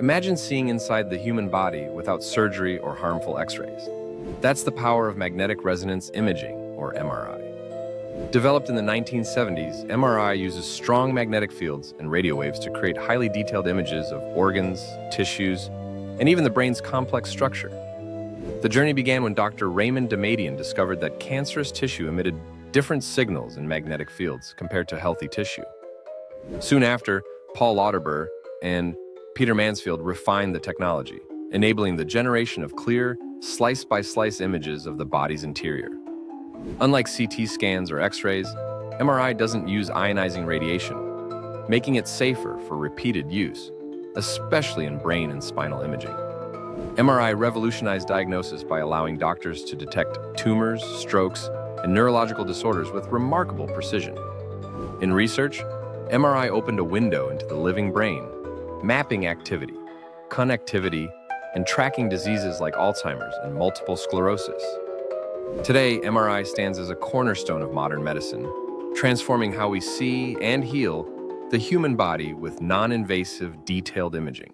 Imagine seeing inside the human body without surgery or harmful x-rays. That's the power of magnetic resonance imaging, or MRI. Developed in the 1970s, MRI uses strong magnetic fields and radio waves to create highly detailed images of organs, tissues, and even the brain's complex structure. The journey began when Dr. Raymond Damadian discovered that cancerous tissue emitted different signals in magnetic fields compared to healthy tissue. Soon after, Paul Lauterbur and Peter Mansfield refined the technology, enabling the generation of clear, slice-by-slice images of the body's interior. Unlike CT scans or X-rays, MRI doesn't use ionizing radiation, making it safer for repeated use, especially in brain and spinal imaging. MRI revolutionized diagnosis by allowing doctors to detect tumors, strokes, and neurological disorders with remarkable precision. In research, MRI opened a window into the living brain, mapping activity, connectivity, and tracking diseases like Alzheimer's and multiple sclerosis. Today, MRI stands as a cornerstone of modern medicine, transforming how we see and heal the human body with non-invasive, detailed imaging.